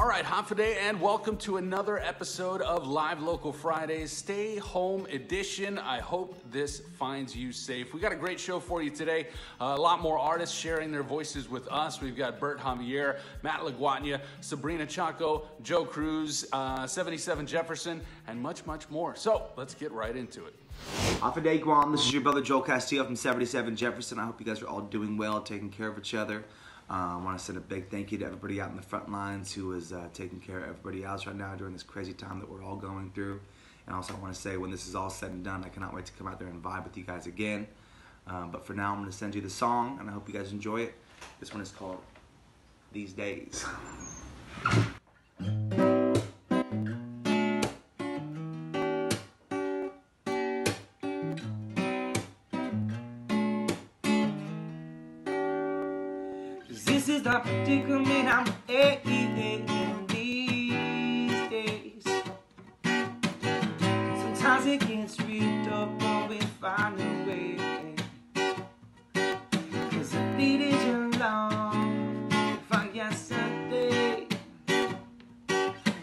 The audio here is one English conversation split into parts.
All right, Hafa Adai, and welcome to another episode of Live Local Fridays Stay Home Edition. I hope this finds you safe. We got a great show for you today. Uh, a lot more artists sharing their voices with us. We've got Bert Javier, Matt LaGuardia, Sabrina Chaco, Joe Cruz, uh, 77 Jefferson, and much, much more. So let's get right into it. Hafa Adai Guam, this is your brother Joel Castillo from 77 Jefferson. I hope you guys are all doing well, taking care of each other. Uh, I want to send a big thank you to everybody out in the front lines who is uh, taking care of everybody else right now during this crazy time that we're all going through. And also, I want to say when this is all said and done, I cannot wait to come out there and vibe with you guys again. Um, but for now, I'm going to send you the song, and I hope you guys enjoy it. This one is called These Days. This is the predicament I'm in these days. Sometimes it gets ripped up but we find a way. Cause I needed your love for yesterday.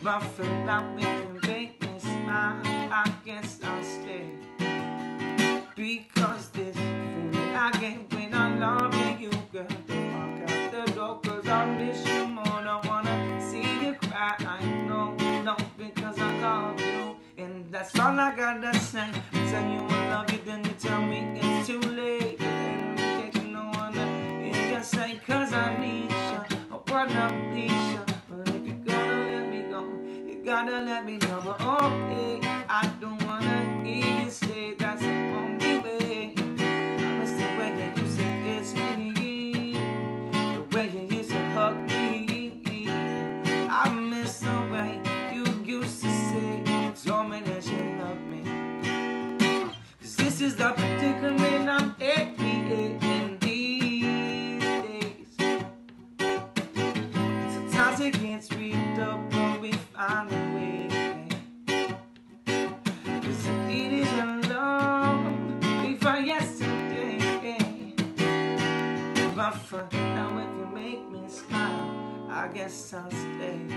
But for now, we can make me smile. I guess I gotta say. Tell you I love you, then you tell me it's too late. And you can't no one in your say, cause I need you. I wanna please you. But if you're gonna let me go, you gotta let me know. But okay, I this is the predicament I'm in these days. Sometimes it gets real up, but we find a way. Cause I needed your love before yesterday. But for now, if you make me smile, I guess I'll stay.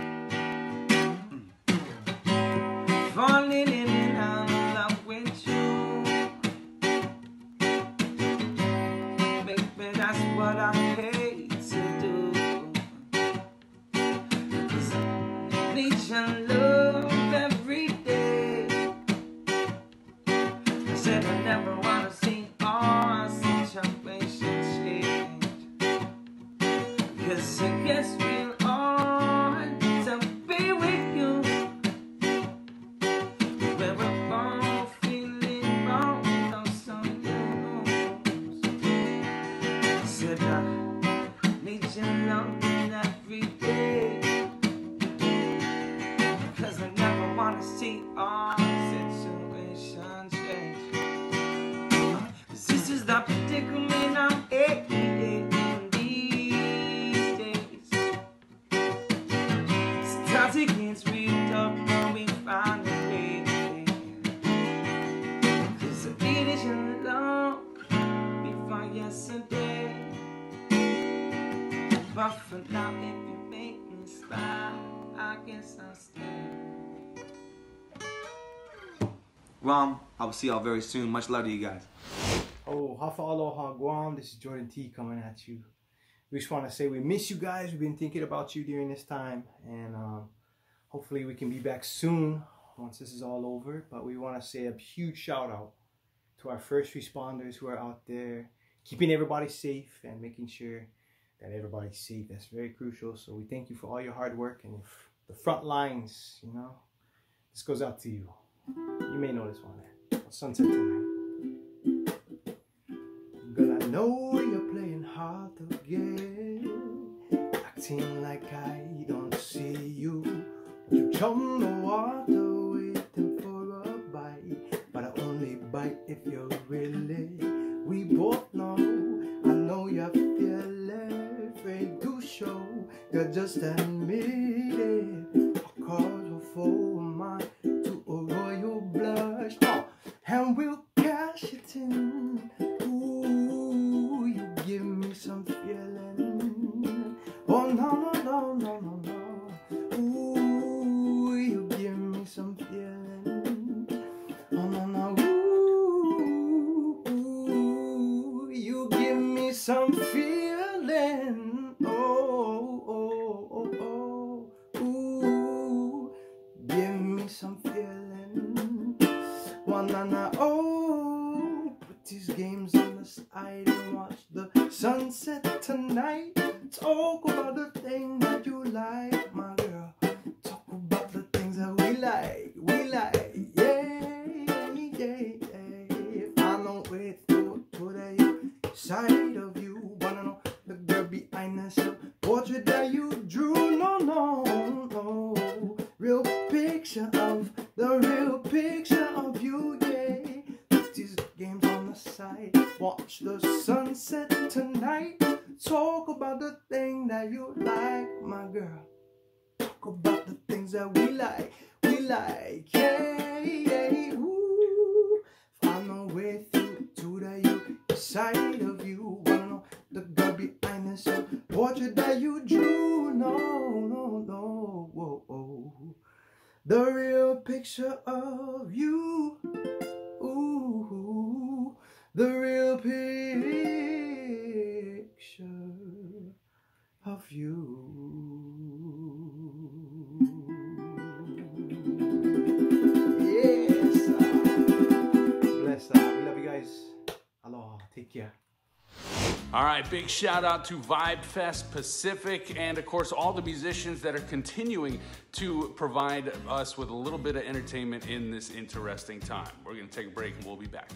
I Sometimes it gets real tough, but we find a way. Cause I needed your love before yesterday. But for now, if you make me smile, I guess I'll stay. Rom, I will see y'all very soon. Much love to you guys. Oh, Hafa Aloha Guam. This is Jordan T coming at you. We just want to say we miss you guys. We've been thinking about you during this time, and um, hopefully we can be back soon once this is all over. But we want to say a huge shout out to our first responders who are out there keeping everybody safe and making sure that everybody's safe. That's very crucial. So we thank you for all your hard work and the front lines. You know, this goes out to you. You may know this one. Eh? Sunset tonight. Girl, I know you're playing hard get, acting like I don't see you. You chum the water, waiting for a bite, but I only bite if you're really. We both know, I know you're feeling afraid to show. You're just admitted, a cause for mine to a royal blush. Oh, and we'll cash it in. Some feeling. Oh, oh, oh, oh. Ooh, give me some feeling. Wanna know, oh, put these games on the side and watch the sunset tonight. Talk about the thing that you like, my girl. Talk about the things that we like, we like, picture of the real picture of you, yeah. These games on the side. Watch the sunset tonight. Talk about the thing that you like, my girl. Talk about the things that we like, we like, yeah, yeah. Ooh, find a way through to the you side of you. Wanna know the girl behind the? Portrait that you drew, no, no, no. The real picture of you. Ooh, the real picture of you. All right, big shout out to Vibe Fest Pacific and, of course, all the musicians that are continuing to provide us with a little bit of entertainment in this interesting time. We're going to take a break and we'll be back.